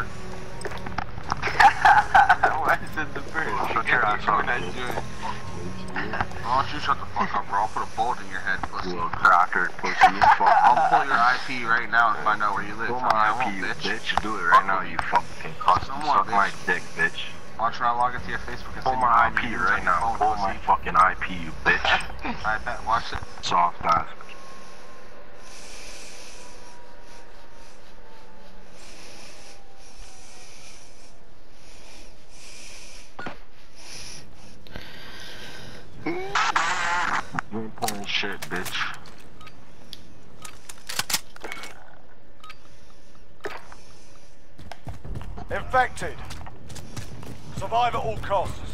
bird. Why said the bird? Well, shut your ass up. Why don't you shut the fuck up, bro? I'll put a bullet in your head, pussy. Little cracker, pussy. I'll pull your IP right now and find out where you live. Pull my IP, you bitch. bitch. Do it right fuck now, you fucking cuss. Suck bitch. my dick, bitch. Watch when I log into your Facebook and Pull my IP right now. Pull my fucking IP, you bitch. I bet. Watch it. Soft ass shit, bitch. Infected. Survive at all costs.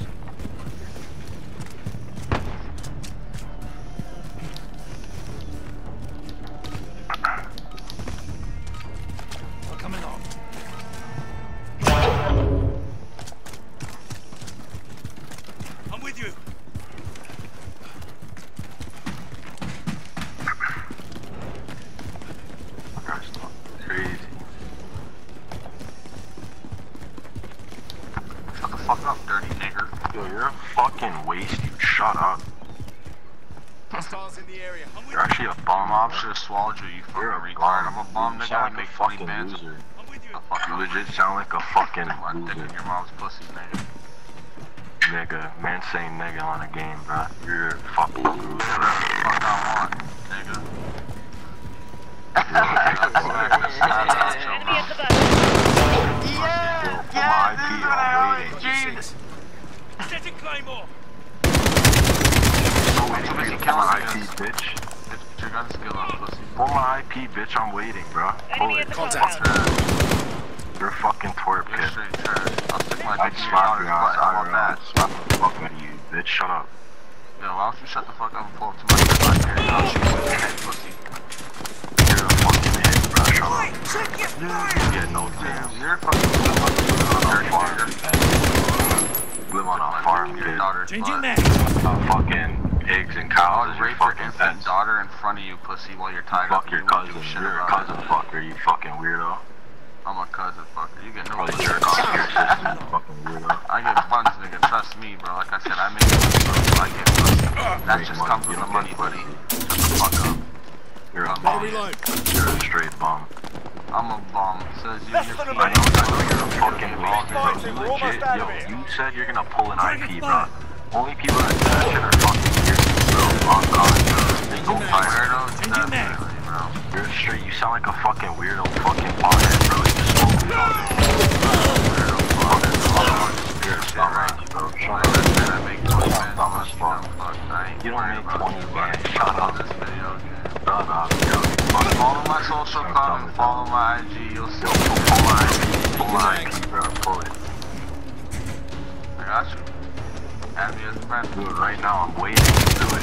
Yo, you're a fucking waste, you shut up. Hostiles in the area. I'm with You're actually a bum. mom should have swallowed you, you fucking a retard. I'm a bum You nigga. I sound like make a fucking bands. loser. You. Legit sound like a fucking dick in your mom's pussy, nigga. Nigga, man saying nigga on a game, bro. You're a fucking loser. Whatever the fuck I want, nigga. Enemy at the back. Yo, pull my IP, I'm waiting. Setting Claymore. too busy Pull killing my niggas. IP, bitch. Bitch, your gun skill up, pussy. Pull my IP, bitch. I'm waiting, bro. Pull it. Contact. compound. You're a fucking twerp You're kid. Uh, I'll stick my I'd dick in your daughter's butt. How outside that? I'd slap the fuck out you, bitch. Shut up. Yo, why don't you shut the fuck up and pull up to my crib right there? I'll shoot you in the head, pussy. You're a fucking hit, bro. Shut up. Check your You get no damn. You're a fucking dirty farm. nigger. Live on a My farm, dick in your kid. daughter's Changing that. Uh, fucking pigs and cows. I'll is rape your fucking infant daughter in front of you, pussy, while you're tied up. Fuck and your you cousin. shit You're a cousin it. fucker, you fucking weirdo. I'm a cousin fucker. You get no Probably pussy. jerk off to your fucking weirdo. I get funds, nigga. Trust me, bro. Like I said, I make money, bro. So I get pussy. That just money, comes you with the money, buddy. pussy. Shut the fuck up. You're a Gotta bum. reload. You're a straight bum. I'm a bum. Says you. Less You're than a I know, minute. I know you're a fucking loser, bro. You legit, yo, you said you're gonna pull an IP, bro. Only people that do that shit are fucking weird, bro. On God, there's no bro. You're straight, you sound like a fucking weirdo fucking bro. You just smoke. Weirdo, fucking pothead. You're a bro. Shut up. I make 20 Shut bands. up, fuck. dumb fuck. I ain't You don't make about 20 you, Shut up. Follow my follow my IG. You'll see. Pull pull my IP, bro. Pull it. I got you. Add me as a friend. Do it right now. I'm waiting to do it.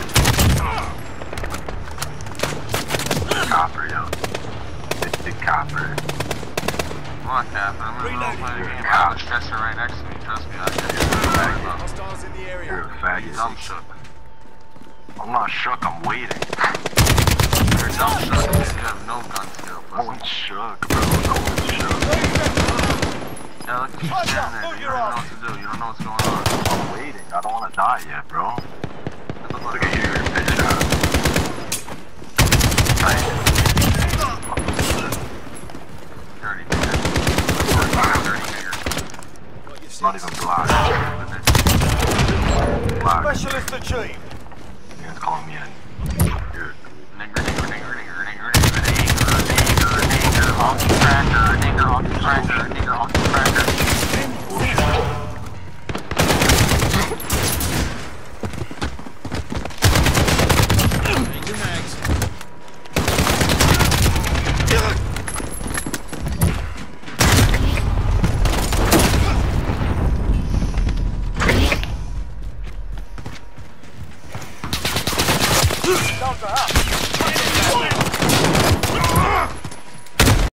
Copper, yo. Big, big copper. I'm not capping. I'm gonna go Reloading. play the You're game. a I have a cop. stressor right next to me. Trust me. I get You're a faggot. Hostiles in the You're a faggot. dumb shook. I'm not shook. I'm waiting. You're dumb shook. You have no gun skill. No pussy. one's shook, bro. No one's shook. Yeah, look at you Watch standing there. You don't know what to do not die yet, bro. Look at you, your bitch ass. Nice. Dirty nigger. Nigger. Not even black. black. Specialist achieved. You're call me in. Dude. Nigger, nigger, nigger, nigger, nigger, nigger, nigger, nigger, nigger, nigger, nigger, nigger, nigger, nigger, nigger, nigger, nigger, nigger, longer up.